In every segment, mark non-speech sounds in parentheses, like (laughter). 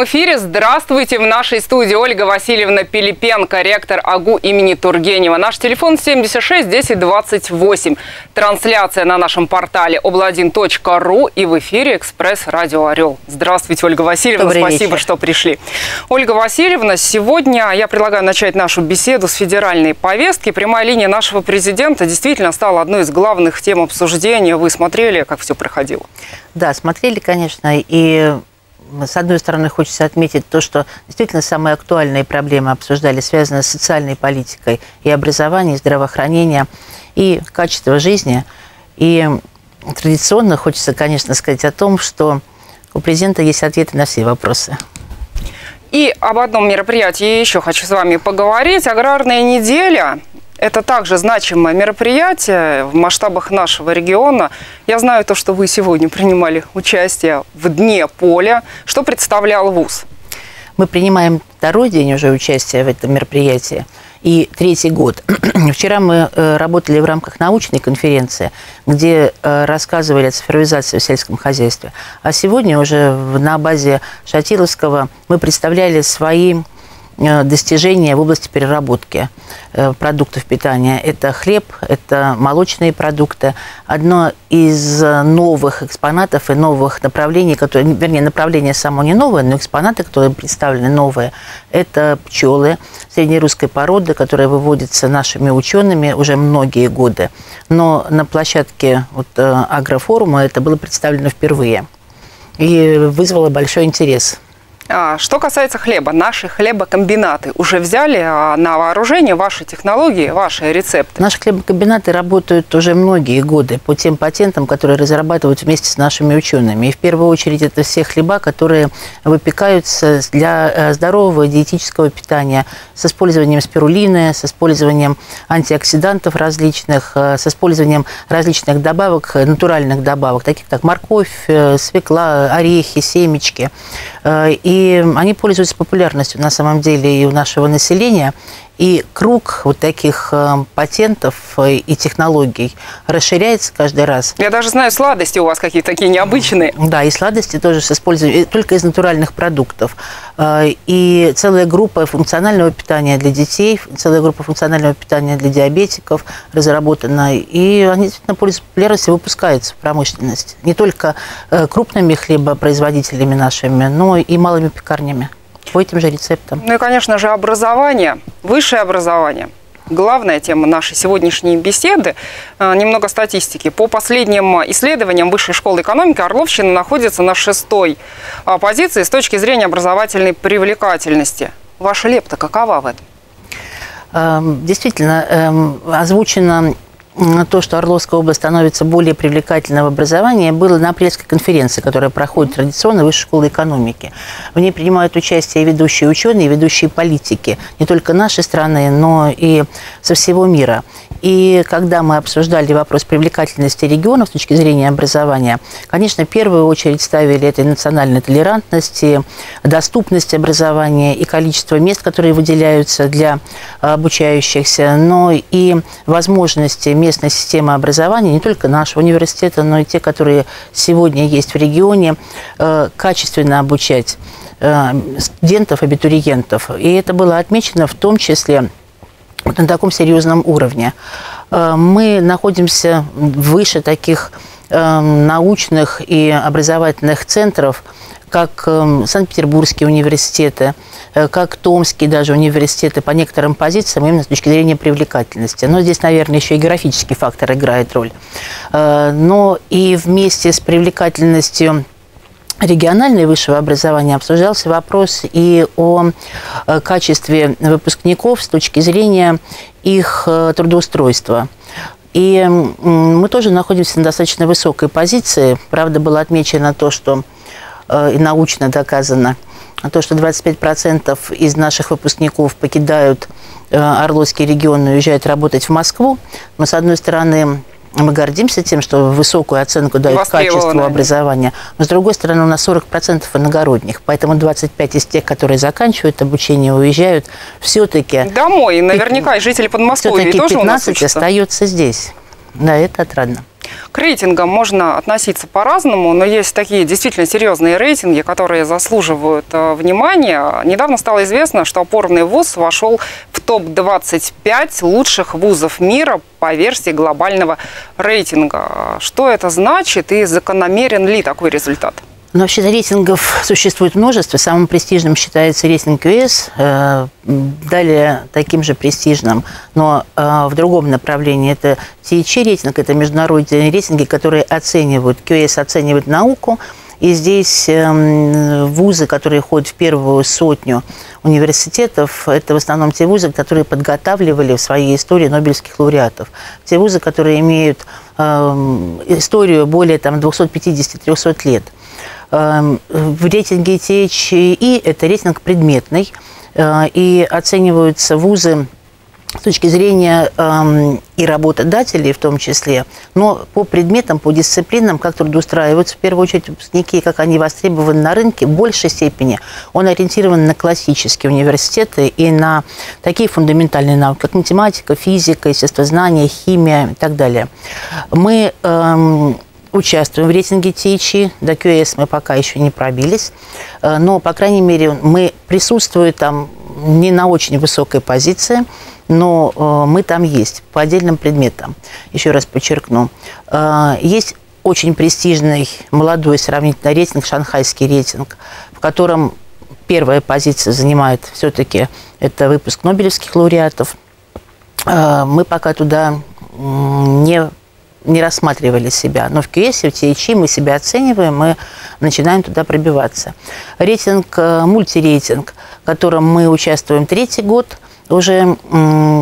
Прямом эфире. Здравствуйте. В нашей студии Ольга Васильевна Пилипенко, ректор АГУ имени Тургенева. Наш телефон 76 10 28. Трансляция на нашем портале обладин.ру и в эфире «Экспресс Радио Орел». Здравствуйте, Ольга Васильевна. Добрый Спасибо, вечер. что пришли. Ольга Васильевна, сегодня я предлагаю начать нашу беседу с федеральной повестки. Прямая линия нашего президента действительно стала одной из главных тем обсуждения. Вы смотрели, как все проходило? Да, смотрели, конечно, и с одной стороны хочется отметить то, что действительно самые актуальные проблемы обсуждали, связанные с социальной политикой и образованием, и здравоохранением, и качество жизни. И традиционно хочется, конечно, сказать о том, что у президента есть ответы на все вопросы. И об одном мероприятии еще хочу с вами поговорить. Аграрная неделя – это также значимое мероприятие в масштабах нашего региона. Я знаю то, что вы сегодня принимали участие в Дне поля. Что представлял ВУЗ? Мы принимаем второй день уже участия в этом мероприятии и третий год. (clears throat) Вчера мы э, работали в рамках научной конференции, где э, рассказывали о цифровизации в сельском хозяйстве. А сегодня уже на базе Шатиловского мы представляли свои достижения в области переработки э, продуктов питания. Это хлеб, это молочные продукты. Одно из э, новых экспонатов и новых направлений, которые, вернее, направление само не новое, но экспонаты, которые представлены новые, это пчелы среднерусской породы, которые выводятся нашими учеными уже многие годы. Но на площадке вот, э, агрофорума это было представлено впервые и вызвало большой интерес. А, Что касается хлеба, наши хлебокомбинаты уже взяли а, на вооружение ваши технологии, ваши рецепты? Наши хлебокомбинаты работают уже многие годы по тем патентам, которые разрабатывают вместе с нашими учеными. И в первую очередь это все хлеба, которые выпекаются для э, здорового диетического питания с использованием спирулины, с использованием антиоксидантов различных, э, с использованием различных добавок, э, натуральных добавок, таких как морковь, свекла, орехи, семечки. Э, И они пользуются популярностью на самом деле и у нашего населения. И круг вот таких э, патентов э, и технологий расширяется каждый раз. Я даже знаю, сладости у вас какие-то такие необычные. Да, и сладости тоже с использованием, только из натуральных продуктов. Э, И целая группа функционального питания для детей, целая группа функционального питания для диабетиков разработана. И они действительно пользуются популярностью и выпускаются в промышленность. Не только крупными хлебопроизводителями нашими, но и малыми пекарнями по этим же рецептам. Ну и, конечно же, образование, высшее образование. Главная тема нашей сегодняшней беседы. Э, Немного статистики. По последним исследованиям Высшей школы экономики Орловщина находится на шестой а, позиции с точки зрения образовательной привлекательности. Ваша лепта какова в этом? Эм, Действительно, эм, озвучено то, что Орловская область становится более привлекательной в образовании, было на апрельской конференции, которая проходит традиционно в Высшей школе экономики. В ней принимают участие ведущие ученые, ведущие политики, не только нашей страны, но и со всего мира. И когда мы обсуждали вопрос привлекательности регионов с точки зрения образования, конечно, в первую очередь ставили это национальной толерантности, доступность образования и количество мест, которые выделяются для а, обучающихся, но и возможности местной системы образования, не только нашего университета, но и те, которые сегодня есть в регионе, э, качественно обучать э, студентов, абитуриентов. И это было отмечено в том числе на таком серьезном уровне. Э, Мы находимся выше таких э, научных и образовательных центров, как э, Санкт-Петербургские университеты, э, как Томские даже университеты по некоторым позициям именно с точки зрения привлекательности. Но здесь, наверное, еще и географический фактор играет роль. Э, Но и вместе с привлекательностью региональное высшего образования обсуждался вопрос и о э, качестве выпускников с точки зрения их трудоустройства. И мы тоже находимся на достаточно высокой позиции. Правда, было отмечено то, что и научно доказано, то, что 25% из наших выпускников покидают э, Орловский регион и уезжают работать в Москву. Но, с одной стороны, мы гордимся тем, что высокую оценку дают качеству образования. Но, с другой стороны, у нас 40% иногородних. Поэтому 25 из тех, которые заканчивают обучение, уезжают, все-таки Домой. И наверняка и жители Подмосковья все-таки тоже у нас 15 учатся. остается здесь. Да, это отрадно. К рейтингам можно относиться по-разному, но есть такие действительно серьезные рейтинги, которые заслуживают э, внимания. Недавно стало известно, что опорный вуз вошел в топ-25 лучших вузов мира по версии глобального рейтинга. Что это значит и закономерен ли такой результат? Но вообще рейтингов существует множество. Самым престижным считается рейтинг QS, э, далее таким же престижным, но э, в другом направлении. Это THC рейтинг, это международные рейтинги, которые оценивают, QS оценивает науку, и здесь эм, вузы, которые ходят в первую сотню университетов, это в основном те вузы, которые подготавливали в своей истории Нобелевских лауреатов. Те вузы, которые имеют эм, историю более там, 250-300 лет – в рейтинге THE это рейтинг предметный, э, и оцениваются вузы с точки зрения э, и работодателей в том числе, но по предметам, по дисциплинам, как трудоустраиваются в первую очередь выпускники, как они востребованы на рынке, в большей степени он ориентирован на классические университеты и на такие фундаментальные науки, как математика, физика, естествознание, химия и так далее. Мы э, участвуем в рейтинге ТИЧИ. До QS мы пока еще не пробились. Э, но, по крайней мере, мы присутствуем там не на очень высокой позиции, но э, мы там есть по отдельным предметам. Еще раз подчеркну. Э, есть очень престижный молодой сравнительно рейтинг, шанхайский рейтинг, в котором первая позиция занимает все-таки это выпуск Нобелевских лауреатов. Мы пока туда не не рассматривали себя. Но в QS, в THI мы себя оцениваем, мы начинаем туда пробиваться. Рейтинг, э, мультирейтинг, в котором мы участвуем третий год – уже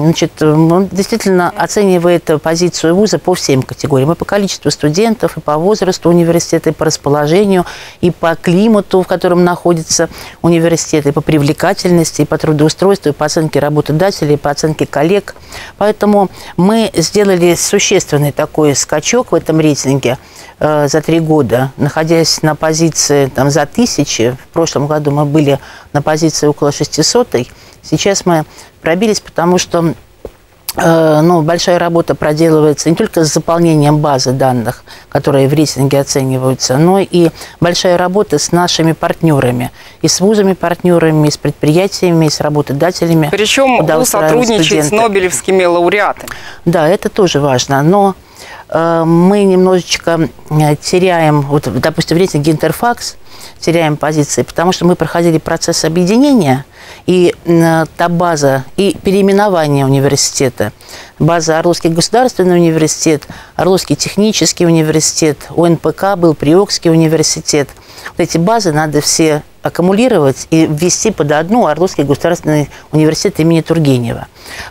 значит, он действительно оценивает позицию вуза по всем категориям. И по количеству студентов, и по возрасту университета, и по расположению, и по климату, в котором находится университет, и по привлекательности, и по трудоустройству, и по оценке работодателей, и по оценке коллег. Поэтому мы сделали существенный такой скачок в этом рейтинге э, за три года, находясь на позиции там, за тысячи. В прошлом году мы были на позиции около 600 -й. Сейчас мы пробились, потому что э, ну, большая работа проделывается не только с заполнением базы данных, которые в рейтинге оцениваются, но и большая работа с нашими партнерами, и с вузами-партнерами, и с предприятиями, и с работодателями. Причем вуз сотрудничает студенты. с нобелевскими лауреатами. Да, это тоже важно, но мы немножечко э, теряем, вот, допустим, в рейтинге Интерфакс теряем позиции, потому что мы проходили процесс объединения – и та база, и переименование университета. База Орловский государственный университет, Орловский технический университет, УНПК был Приокский университет. Вот эти базы надо все аккумулировать и ввести под одну Орловский государственный университет имени Тургенева.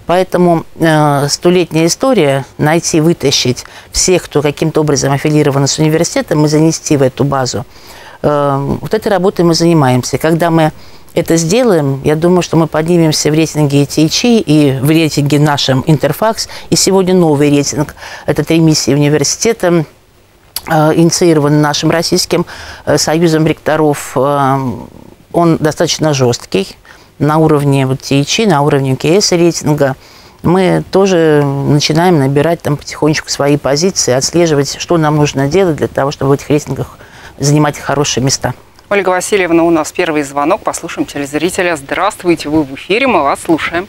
Поэтому э, столетняя история найти, вытащить всех, кто каким-то образом аффилирован с университетом, и занести в эту базу. Э, вот этой работой мы занимаемся. Когда мы это сделаем, я думаю, что мы поднимемся в рейтинге ETH и в рейтинге нашем Интерфакс. И сегодня новый рейтинг. Это три миссии университета, инициирован нашим российским э, союзом ректоров. Э, он достаточно жесткий на уровне вот THI, на уровне КС рейтинга. Мы тоже начинаем набирать там потихонечку свои позиции, отслеживать, что нам нужно делать для того, чтобы в этих рейтингах занимать хорошие места. Ольга Васильевна, у нас первый звонок. Послушаем телезрителя. Здравствуйте, вы в эфире, мы вас слушаем.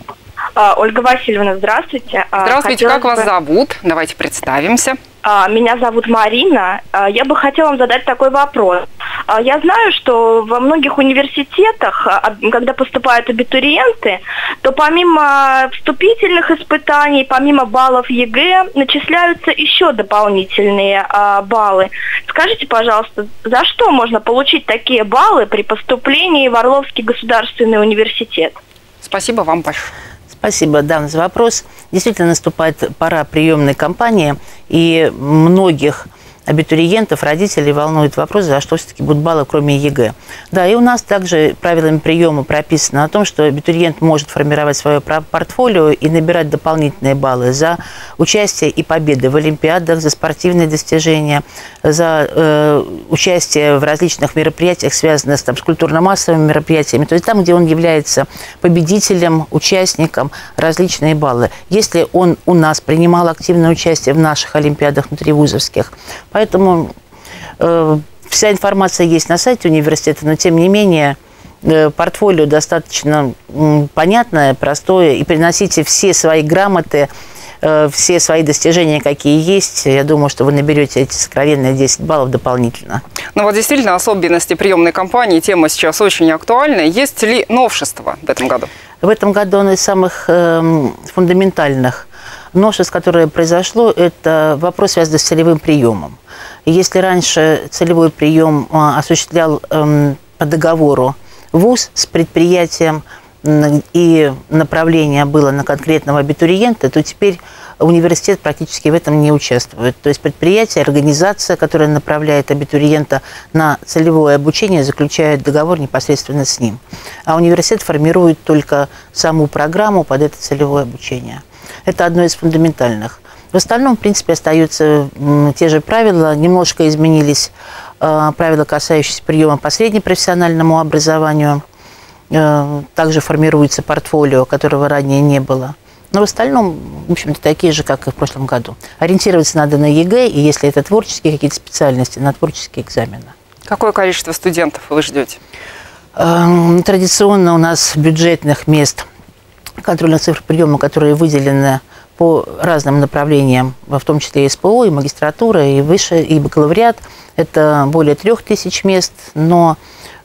А, Ольга Васильевна, здравствуйте. А, здравствуйте, Хотелось как вас зовут? Давайте представимся. А, меня зовут Марина. А, я бы хотела вам задать такой вопрос. А, я знаю, что во многих университетах, когда поступают абитуриенты, то помимо вступительных испытаний, помимо баллов ЕГЭ, начисляются еще дополнительные баллы. Скажите, пожалуйста, за что можно получить такие баллы при поступлении в Орловский государственный университет? Спасибо вам большое. Спасибо, Дан, за вопрос. Действительно наступает пора приемной кампании, и многих абитуриентов, родителей волнует вопрос, за что все-таки будут баллы, кроме ЕГЭ. Да, и у нас также правилами приема прописано о том, что абитуриент может формировать свое портфолио и набирать дополнительные баллы за участие и победы в Олимпиадах, за спортивные достижения, за э, участие в различных мероприятиях, связанных там, с культурно-массовыми мероприятиями. То есть там, где он является победителем, участником, различные баллы. Если он у нас принимал активное участие в наших Олимпиадах внутривузовских, поэтому э, вся информация есть на сайте университета, но тем не менее э, портфолио достаточно понятное, простое, и приносите все свои грамоты, э, все свои достижения, какие есть. Я думаю, что вы наберете эти сокровенные 10 баллов дополнительно. Ну вот действительно особенности приемной кампании, тема сейчас очень актуальна. Есть ли новшества в этом году? В этом году он из самых э, фундаментальных новшеств, которое произошло, это вопрос, связанный с целевым приемом. если раньше целевой прием э, осуществлял э, по договору ВУЗ с предприятием, и направление было на конкретного абитуриента, то теперь университет практически в этом не участвует. То есть предприятие, организация, которая направляет абитуриента на целевое обучение, заключает договор непосредственно с ним. А университет формирует только саму программу под это целевое обучение. Это одно из фундаментальных. В остальном, в принципе, остаются те же правила. Немножко изменились э, правила, касающиеся приема по среднепрофессиональному образованию. Э, также формируется портфолио, которого ранее не было. Но в остальном, в общем-то, такие же, как и в прошлом году. Ориентироваться надо на ЕГЭ, и если это творческие какие-то специальности, на творческие экзамены. Какое количество студентов вы ждете? Эм, традиционно у нас бюджетных мест контрольных цифр приема, которые выделены по разным направлениям, в том числе и СПО, и магистратура, и выше, и бакалавриат. Это более трех тысяч мест, но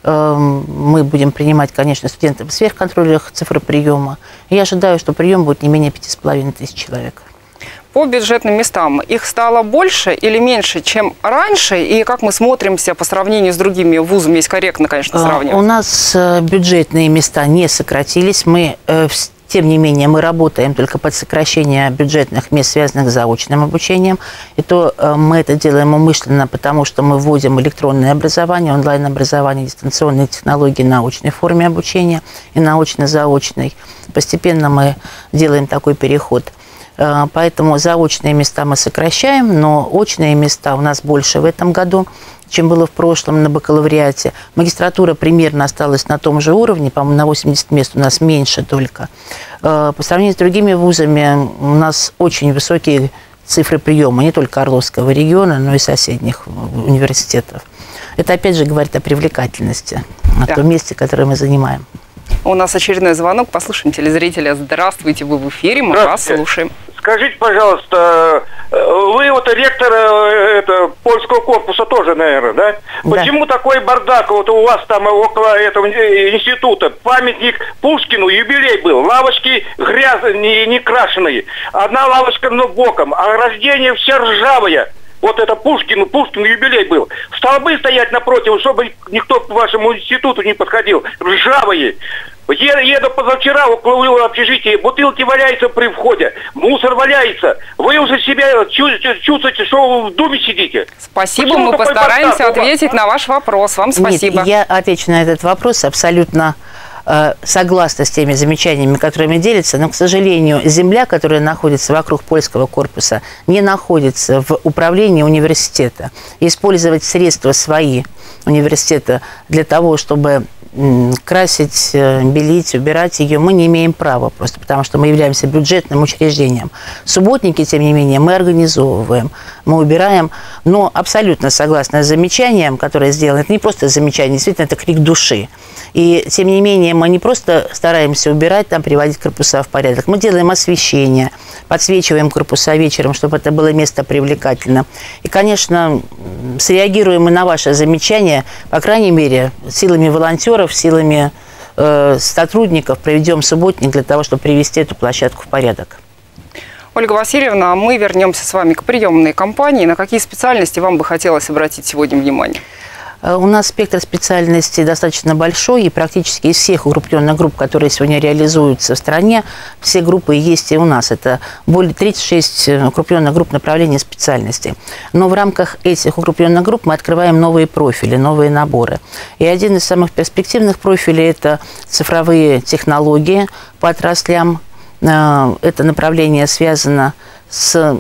Эм, мы будем принимать, конечно, студентов в сверхконтрольных цифр приема. Я ожидаю, что прием будет не менее 5,5 тысяч человек. По бюджетным местам их стало больше или меньше, чем раньше? И как мы смотримся по сравнению с другими вузами, есть корректно, конечно, э, сравнивать? У нас э, бюджетные места не сократились. Мы э, тем не менее, мы работаем только под сокращение бюджетных мест, связанных с заочным обучением. И то э, мы это делаем умышленно, потому что мы вводим электронное образование, онлайн-образование, дистанционные технологии научной форме обучения и научно-заочной. Постепенно мы делаем такой переход. Э, поэтому заочные места мы сокращаем, но очные места у нас больше в этом году чем было в прошлом на бакалавриате. Магистратура примерно осталась на том же уровне, по-моему, на 80 мест у нас меньше только. Э, по сравнению с другими вузами у нас очень высокие цифры приема не только Орловского региона, но и соседних университетов. Это опять же говорит о привлекательности, о да. том месте, которое мы занимаем. У нас очередной звонок. Послушаем телезрителя. Здравствуйте, вы в эфире, мы вас слушаем. Скажите, пожалуйста, э, вы вот ректор э, это, польского корпуса тоже, наверное, да? да? Почему такой бардак вот у вас там около этого института? Памятник Пушкину, юбилей был, лавочки грязные, не, крашеные, одна лавочка но боком, а рождение все ржавое. Вот это Пушкин, Пушкин юбилей был. Столбы стоять напротив, чтобы никто к вашему институту не подходил. Ржавые. Я еду позавчера около общежития, бутылки валяются при входе, мусор валяется. Вы уже себя чувствуете, что вы в думе сидите. Спасибо, Почему мы постараемся ответить на ваш вопрос. Вам спасибо. Нет, я отвечу на этот вопрос абсолютно согласна с теми замечаниями, которыми делится, но, к сожалению, земля, которая находится вокруг польского корпуса, не находится в управлении университета. Использовать средства свои университета для того, чтобы красить, э, белить, убирать ее мы не имеем права, просто потому что мы являемся бюджетным учреждением. Субботники, тем не менее, мы организовываем, мы убираем, но абсолютно согласна с замечанием, которое сделано, это не просто замечание, действительно, это крик души. И, тем не менее, мы не просто стараемся убирать, там, приводить корпуса в порядок, мы делаем освещение, подсвечиваем корпуса вечером, чтобы это было место привлекательно. И, конечно, среагируем мы на ваше замечание, по крайней мере, силами волонтеров, силами э, сотрудников проведем субботник для того, чтобы привести эту площадку в порядок. Ольга Васильевна, мы вернемся с вами к приемной кампании. На какие специальности вам бы хотелось обратить сегодня внимание? Э, у нас спектр специальностей достаточно большой, и практически из всех укрупненных групп, которые сегодня реализуются в стране, все группы есть и у нас. Это более 36 э, укрупненных групп направлений специальностей. Но в рамках этих укрупненных групп мы открываем новые профили, новые наборы. И один из самых перспективных профилей – это цифровые технологии по отраслям. Э, это направление связано с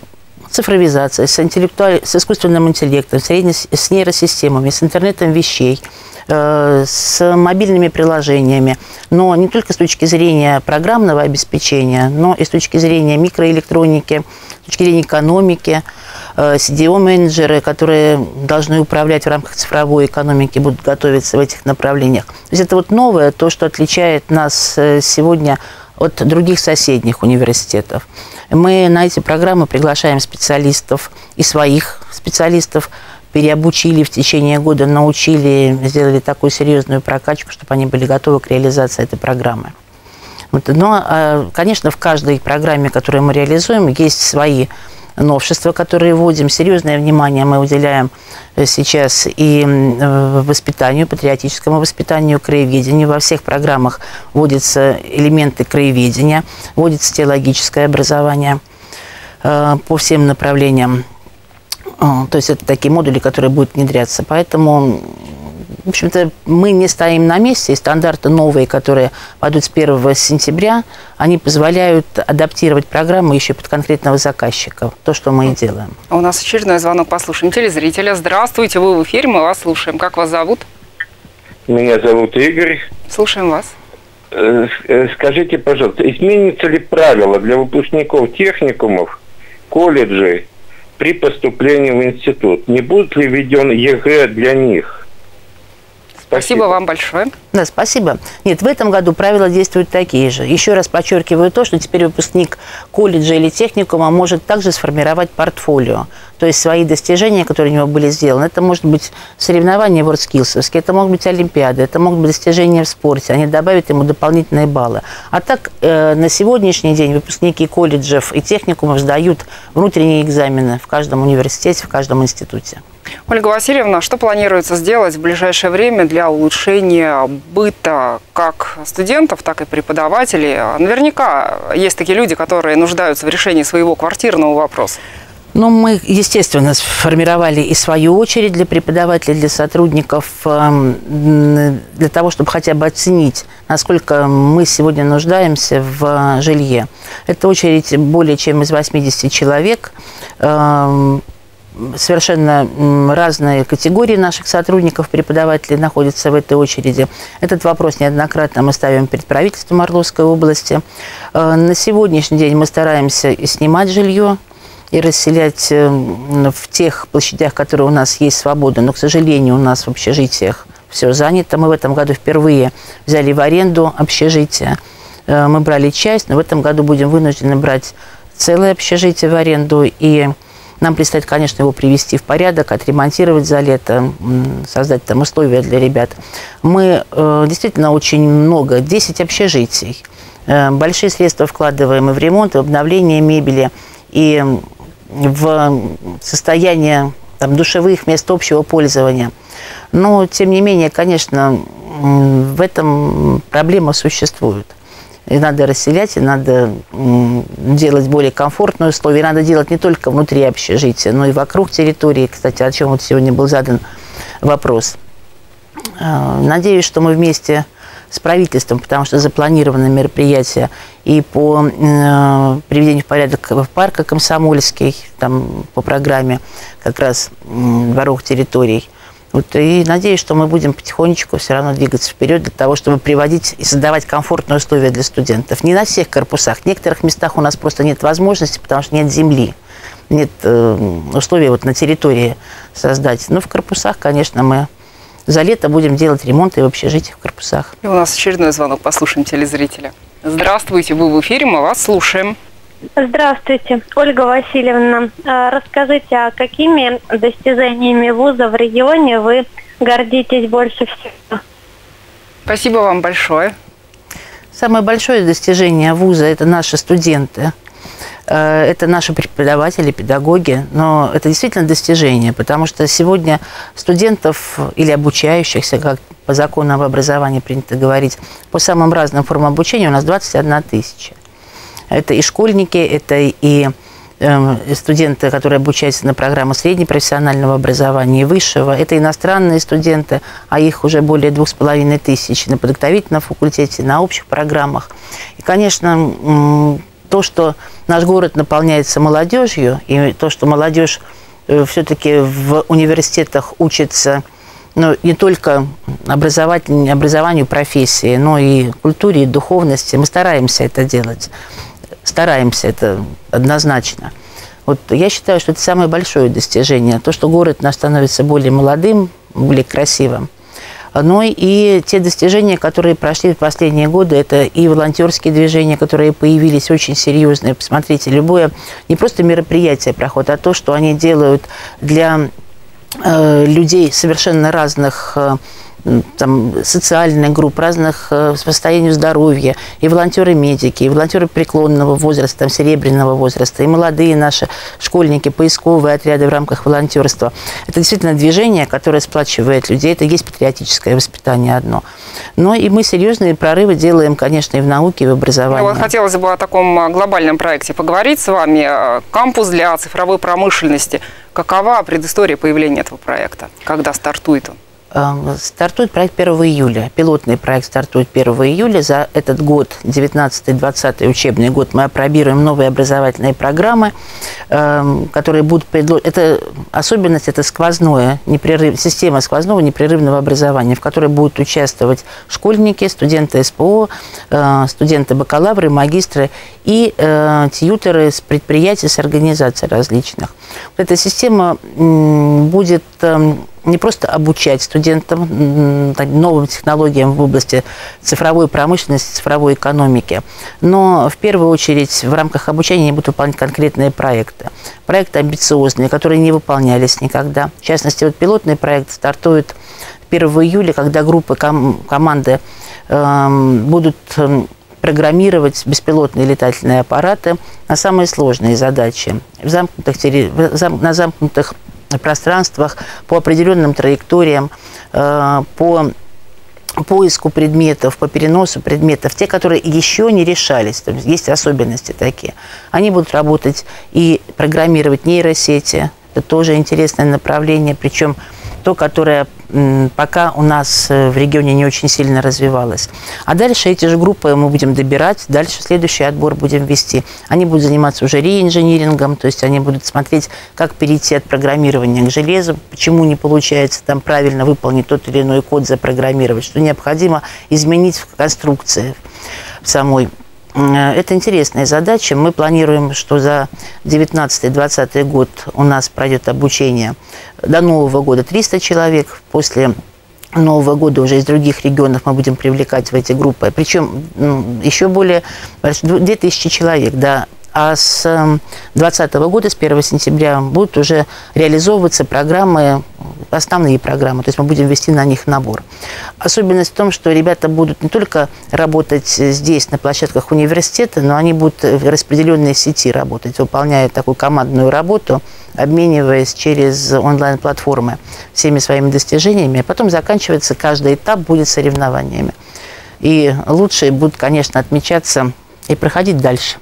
цифровизацией, с, интеллектуаль... с искусственным интеллектом, с нейросистемами, с интернетом вещей, э, с мобильными приложениями, но не только с точки зрения программного обеспечения, но и с точки зрения микроэлектроники, с точки зрения экономики, э, CDO-менеджеры, которые должны управлять в рамках цифровой экономики, будут готовиться в этих направлениях. То есть это вот новое, то, что отличает нас э, сегодня других соседних университетов. Мы на эти программы приглашаем специалистов и своих специалистов, переобучили в течение года, научили, сделали такую серьезную прокачку, чтобы они были готовы к реализации этой программы. Вот. Но, а, конечно, в каждой программе, которую мы реализуем, есть свои новшества, которые вводим. Серьезное внимание мы уделяем э, сейчас и э, воспитанию, патриотическому воспитанию, краеведению. Во всех программах вводятся элементы краеведения, вводится теологическое образование э, по всем направлениям. То есть это такие модули, которые будут внедряться. Поэтому в общем-то, мы не стоим на месте, и стандарты новые, которые пойдут с 1 сентября, они позволяют адаптировать программу еще под конкретного заказчика. То, что мы и делаем. А у нас очередной звонок. Послушаем телезрителя. Здравствуйте, вы в эфире, мы вас слушаем. Как вас зовут? Меня зовут Игорь. Слушаем вас. Э, э, скажите, пожалуйста, изменится ли правило для выпускников техникумов, колледжей при поступлении в институт? Не будет ли введен ЕГЭ для них? Спасибо вам большое. Да, спасибо. Нет, в этом году правила действуют такие же. Еще раз подчеркиваю то, что теперь выпускник колледжа или техникума может также сформировать портфолио. То есть свои достижения, которые у него были сделаны. Это может быть соревнования WorldSkills, это могут быть олимпиады, это могут быть достижения в спорте. Они добавят ему дополнительные баллы. А так, э, на сегодняшний день выпускники колледжев и техникумов сдают внутренние экзамены в каждом университете, в каждом институте. Ольга Васильевна, что планируется сделать в ближайшее время для улучшения быта как студентов, так и преподавателей? Наверняка есть такие люди, которые нуждаются в решении своего квартирного вопроса. Ну, мы, естественно, сформировали и свою очередь для преподавателей, для сотрудников, эм, для того, чтобы хотя бы оценить, насколько мы сегодня нуждаемся в жилье. Это очередь более чем из 80 человек. Совершенно разные категории наших сотрудников, преподавателей находятся в этой очереди. Этот вопрос неоднократно мы ставим перед правительством Орловской области. Э, на сегодняшний день мы стараемся снимать жилье и расселять э, в тех площадях, которые у нас есть свобода. Но, к сожалению, у нас в общежитиях все занято. Мы в этом году впервые взяли в аренду общежитие. Э, мы брали часть, но в этом году будем вынуждены брать целое общежитие в аренду и нам предстоит, конечно, его привести в порядок, отремонтировать за лето, создать там условия для ребят. Мы э, действительно очень много, 10 общежитий. Э, большие средства вкладываем и в ремонт, и в обновление мебели, и в состояние там, душевых мест общего пользования. Но, тем не менее, конечно, в этом проблема существует. И надо расселять, и надо делать более комфортные условия. И надо делать не только внутри общежития, но и вокруг территории. Кстати, о чем вот сегодня был задан вопрос. А, надеюсь, что мы вместе с правительством, потому что запланированы мероприятия и по э, приведению в порядок в парка Комсомольский, там по программе как раз э, дворов территорий, вот, и надеюсь, что мы будем потихонечку все равно двигаться вперед для того, чтобы приводить и создавать комфортные условия для студентов. Не на всех корпусах. В некоторых местах у нас просто нет возможности, потому что нет земли, нет э, условий вот на территории создать. Но в корпусах, конечно, мы за лето будем делать ремонт и в общежитиях в корпусах. И у нас очередной звонок. Послушаем телезрителя. Здравствуйте, вы в эфире, мы вас слушаем. Здравствуйте, Ольга Васильевна. А, расскажите, а какими достижениями вуза в регионе вы гордитесь больше всего? Спасибо вам большое. Самое большое достижение вуза – это наши студенты. э, это наши преподаватели, педагоги, но это действительно достижение, потому что сегодня студентов или обучающихся, как по закону об образовании принято говорить, по самым разным формам обучения у нас 21 тысяча. Это и школьники, это и Эм, студенты, которые обучаются на программу среднепрофессионального образования и высшего. Это иностранные студенты, а их уже более двух с половиной тысяч на подготовительном факультете, на общих программах. И, конечно, то, что наш город наполняется молодежью, и то, что молодежь э, все-таки в университетах учится ну, не только образованию профессии, но и культуре, и духовности. Мы стараемся это делать стараемся, это однозначно. Вот я считаю, что это самое большое достижение. То, что город наш становится более молодым, более красивым. Но и те достижения, которые прошли в последние годы, это и волонтерские движения, которые появились очень серьезные. Посмотрите, любое не просто мероприятие проходит, а то, что они делают для э, людей совершенно разных э, там, социальных групп, разных э, по состоянию здоровья, и волонтеры-медики, и волонтеры преклонного возраста, там, серебряного возраста, и молодые наши школьники, поисковые отряды в рамках волонтерства. Это действительно движение, которое сплачивает людей. Это есть патриотическое воспитание одно. Но и мы серьезные прорывы делаем, конечно, и в науке, и в образовании. Ну, вот хотелось бы о таком а, глобальном проекте поговорить с вами. А, кампус для цифровой промышленности. Какова предыстория появления этого проекта? Когда стартует он? Эм, стартует проект 1 июля. Пилотный проект стартует 1 июля. За этот год, 19-20 учебный год, мы опробируем новые образовательные программы, эм, которые будут предложены. Это особенность, это сквозное, непрерыв... система сквозного непрерывного образования, в которой будут участвовать школьники, студенты СПО, э, студенты бакалавры, магистры и э, тьютеры с предприятий, с организаций различных. Вот эта система будет эм, не просто обучать студентам новым технологиям в области цифровой промышленности, цифровой экономики, но в первую очередь в рамках обучения они будут выполнять конкретные проекты. Проекты амбициозные, которые не выполнялись никогда. В частности, вот пилотный проект стартует 1 июля, когда группы ком команды э, будут эм, программировать беспилотные летательные аппараты на самые сложные задачи в замкнутых, на замкнутых пространствах, по определенным траекториям, э, по поиску предметов, по переносу предметов, те, которые еще не решались, там есть особенности такие, они будут работать и программировать нейросети. Это тоже интересное направление, причем то, которое пока у нас э, в регионе не очень сильно развивалось. А дальше эти же группы мы будем добирать, дальше следующий отбор будем вести. Они будут заниматься уже реинжинирингом, то есть они будут смотреть, как перейти от программирования к железу, почему не получается там правильно выполнить тот или иной код запрограммировать, что необходимо изменить в конструкции в самой это интересная задача. Мы планируем, что за 19-20 год у нас пройдет обучение до Нового года 300 человек. После Нового года уже из других регионов мы будем привлекать в эти группы. Причем еще более 2000 человек, да, а с 2020 эм, года, с 1 сентября, будут уже реализовываться программы, основные программы, то есть мы будем вести на них набор. Особенность в том, что ребята будут не только работать здесь, на площадках университета, но они будут в распределенной сети работать, выполняя такую командную работу, обмениваясь через онлайн-платформы всеми своими достижениями. А потом заканчивается каждый этап будет соревнованиями. И лучшие будут, конечно, отмечаться и проходить дальше.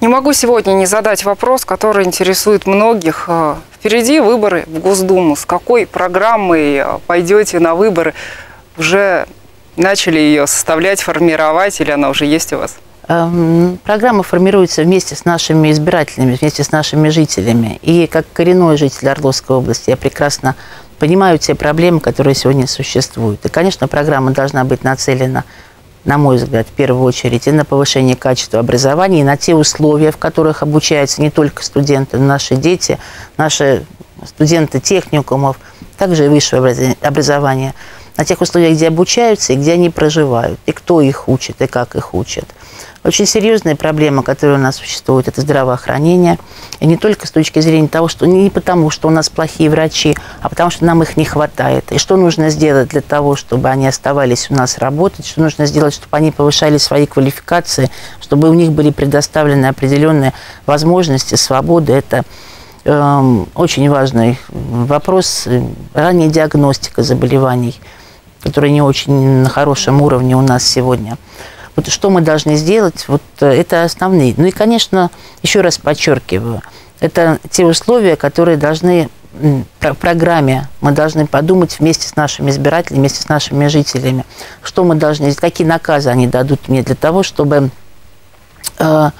Не могу сегодня не задать вопрос, который интересует многих. А, впереди выборы в Госдуму. С какой программой а, пойдете на выборы? Уже начали ее составлять, формировать, или она уже есть у вас? Эм, программа формируется вместе с нашими избирателями, вместе с нашими жителями. И как коренной житель Орловской области я прекрасно понимаю те проблемы, которые сегодня существуют. И, конечно, программа должна быть нацелена на мой взгляд, в первую очередь, и на повышение качества образования, и на те условия, в которых обучаются не только студенты, но наши дети, наши студенты техникумов, также и высшее образование. На тех условиях, где обучаются и где они проживают, и кто их учит, и как их учат. Очень серьезная проблема, которая у нас существует, это здравоохранение. И не только с точки зрения того, что не потому, что у нас плохие врачи, а потому что нам их не хватает. И что нужно сделать для того, чтобы они оставались у нас работать, что нужно сделать, чтобы они повышали свои квалификации, чтобы у них были предоставлены определенные возможности, свободы. Это э, очень важный вопрос. Ранняя диагностика заболеваний, которая не очень на хорошем уровне у нас сегодня – вот что мы должны сделать, вот э, это основные. Ну и, конечно, еще раз подчеркиваю, это те условия, которые должны в программе мы должны подумать вместе с нашими избирателями, вместе с нашими жителями, что мы должны какие наказы они дадут мне для того, чтобы э,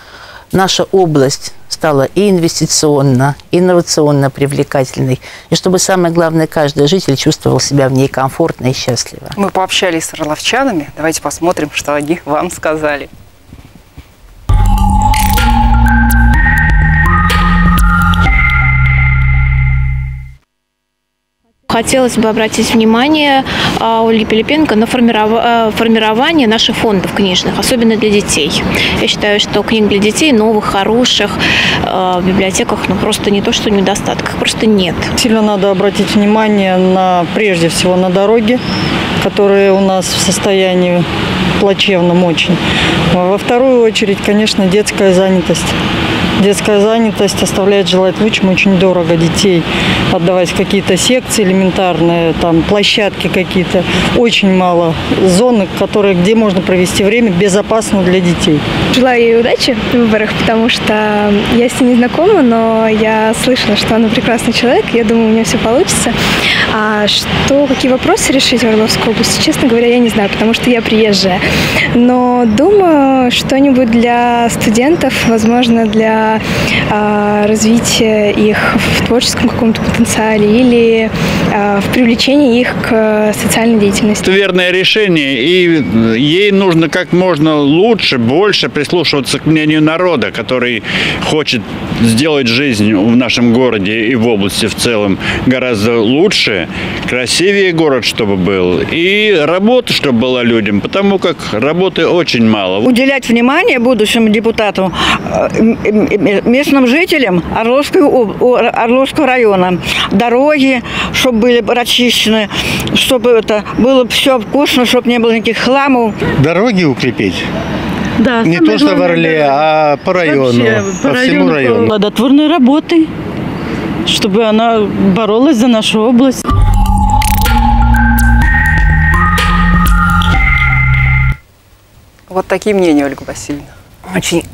наша область стала и инвестиционно, и инновационно привлекательной, и чтобы, самое главное, каждый житель чувствовал себя в ней комфортно и счастливо. Мы пообщались с орловчанами. Давайте посмотрим, что они вам сказали. Хотелось бы обратить внимание а, Ольги Пилипенко на а, формирование наших фондов книжных, особенно для детей. Я считаю, что книг для детей новых, хороших а, в библиотеках ну, просто не то, что недостаток, просто нет. Сильно надо обратить внимание на, прежде всего, на дороги, которые у нас в состоянии плачевном очень. Во вторую очередь, конечно, детская занятость. Детская занятость оставляет желать лучшего. Очень дорого детей отдавать в какие-то секции элементарные, там площадки какие-то. Очень мало зоны, которые, где можно провести время безопасно для детей. Желаю ей удачи в выборах, потому что я с ней не знакома, но я слышала, что она прекрасный человек. Я думаю, у нее все получится. А что, какие вопросы решить в Орловской области, честно говоря, я не знаю, потому что я приезжая. Но думаю, что-нибудь для студентов, возможно, для э, развития их в творческом каком-то потенциале или э, в привлечении их к социальной деятельности. Это верное решение, и ей нужно как можно лучше, больше прислушиваться к мнению народа, который хочет сделать жизнь в нашем городе и в области в целом гораздо лучше, красивее город, чтобы был, и работа, чтобы была людям, потому как работы очень мало. Уделять внимание будущему депутату э, местным жителям Орловского, Орловского района. Дороги, чтобы были расчищены, чтобы это было все вкусно, чтобы не было никаких хламов. Дороги укрепить. Да, не то, что в Орле, а по району, Вообще, по, по всему району. Плодотворной работы, чтобы она боролась за нашу область. Вот такие мнения, Ольга Васильевна. Очень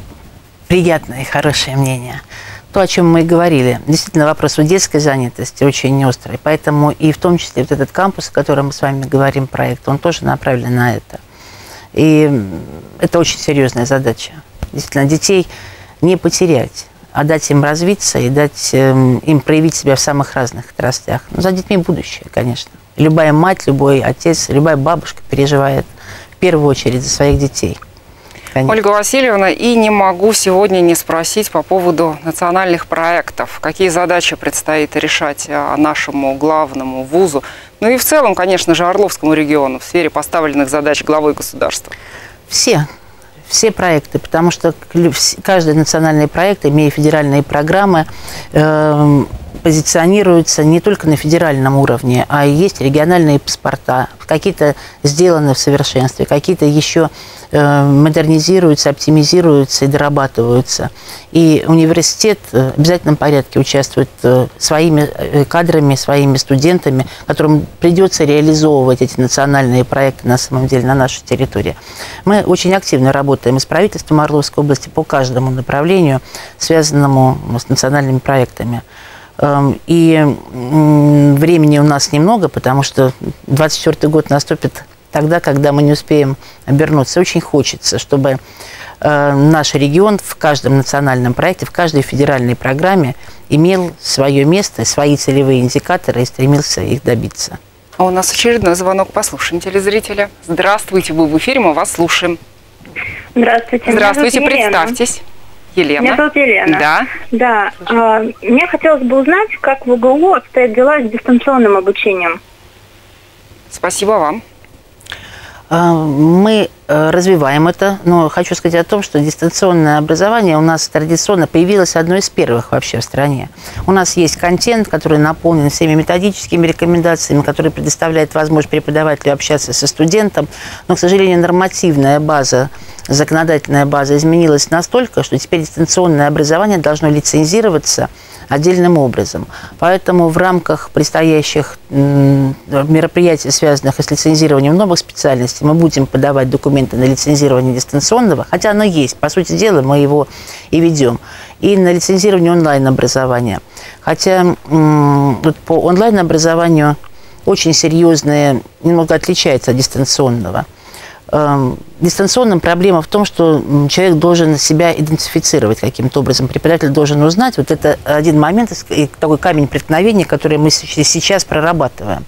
приятное и хорошее мнение. То, о чем мы и говорили. Действительно, вопрос о детской занятости очень острый. Поэтому и в том числе вот этот кампус, о котором мы с вами говорим, проект, он тоже направлен на это. И это очень серьезная задача. Действительно, детей не потерять, а дать им развиться и дать эм, им проявить себя в самых разных отраслях. Но за детьми будущее, конечно. Любая мать, любой отец, любая бабушка переживает в первую очередь за своих детей – Конечно. Ольга Васильевна, и не могу сегодня не спросить по поводу национальных проектов. Какие задачи предстоит решать а, нашему главному вузу, ну и в целом, конечно же, Орловскому региону в сфере поставленных задач главы государства? Все. Все проекты, потому что каждый национальный проект, имея федеральные программы, эм, позиционируется не только на федеральном уровне, а есть региональные паспорта. Какие-то сделаны в совершенстве, какие-то еще модернизируются, оптимизируются и дорабатываются. И университет в обязательном порядке участвует э, своими э, кадрами, своими студентами, которым придется реализовывать эти национальные проекты на самом деле на нашей территории. Мы очень активно работаем с правительством Орловской области по каждому направлению, связанному с национальными проектами. Эм, и времени у нас немного, потому что 24 год наступит тогда, когда мы не успеем обернуться. Очень хочется, чтобы э, наш регион в каждом национальном проекте, в каждой федеральной программе имел свое место, свои целевые индикаторы и стремился их добиться. А у нас очередной звонок. Послушаем телезрителя. Здравствуйте, вы в эфире, мы вас слушаем. Здравствуйте. Здравствуйте, представьтесь. Елена. Меня зовут Елена. Да. Да. А, мне хотелось бы узнать, как в УГУ обстоят дела с дистанционным обучением. Спасибо вам. А, Мы э, развиваем это, но хочу сказать о том, что дистанционное образование у нас традиционно появилось одно из первых вообще в стране. У нас есть контент, который наполнен всеми методическими рекомендациями, который предоставляет возможность преподавателю общаться со студентом, но, к сожалению, нормативная база законодательная база изменилась настолько, что теперь дистанционное образование должно лицензироваться отдельным образом. Поэтому в рамках предстоящих мероприятий, связанных с лицензированием новых специальностей, мы будем подавать документы на лицензирование дистанционного, хотя оно есть, по сути дела, мы его и ведем, и на лицензирование онлайн-образования. Хотя вот по онлайн-образованию очень серьезные, немного отличается от дистанционного – дистанционным проблема в том, что человек должен себя идентифицировать каким-то образом. Преподаватель должен узнать. Вот это один момент, такой камень преткновения, который мы сейчас прорабатываем.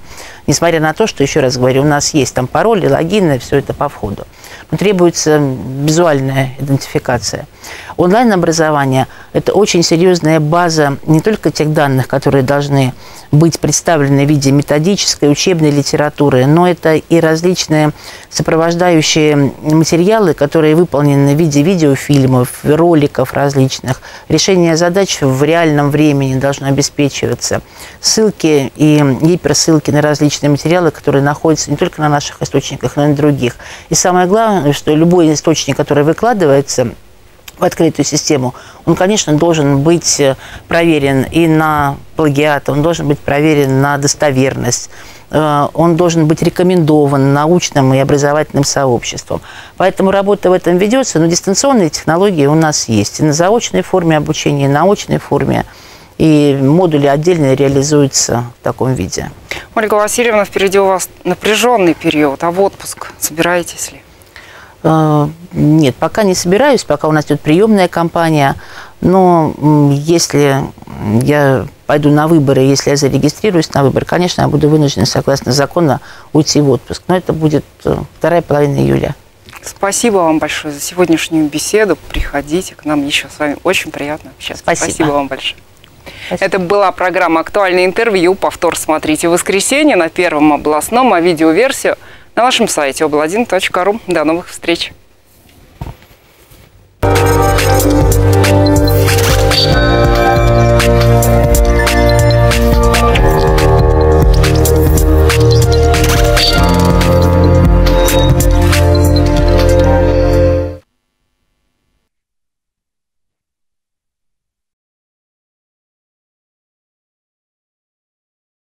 Несмотря на то, что, еще раз говорю, у нас есть там пароли, логины, все это по входу. Требуется визуальная идентификация. Онлайн-образование – это очень серьезная база не только тех данных, которые должны быть представлены в виде методической, учебной литературы, но это и различные сопровождающие материалы, которые выполнены в виде видеофильмов, роликов различных. Решение задач в реальном времени должно обеспечиваться. Ссылки и гиперссылки на различные материалы, которые находятся не только на наших источниках, но и на других. И самое главное, что любой источник, который выкладывается в открытую систему, он, конечно, должен быть э, проверен и на плагиат, он должен быть проверен на достоверность, э, он должен быть рекомендован научным и образовательным сообществом. Поэтому работа в этом ведется, но дистанционные технологии у нас есть и на заочной форме обучения, и на очной форме, и модули отдельно реализуются в таком виде. Ольга Васильевна, впереди у вас напряженный период, а в отпуск собираетесь ли? Э, Нет, пока не собираюсь, пока у нас идет приемная кампания. Но если я пойду на выборы, если я зарегистрируюсь на выборы, конечно, я буду вынуждена, согласно закону, уйти в отпуск. Но это будет э, вторая половина июля. Спасибо вам большое за сегодняшнюю беседу. Приходите к нам еще с вами. Очень приятно общаться. Спасибо. вам большое. Это была программа «Актуальное интервью». Повтор смотрите в воскресенье на Первом областном, а видеоверсию на нашем сайте обл1.ру. До новых встреч! Thank you.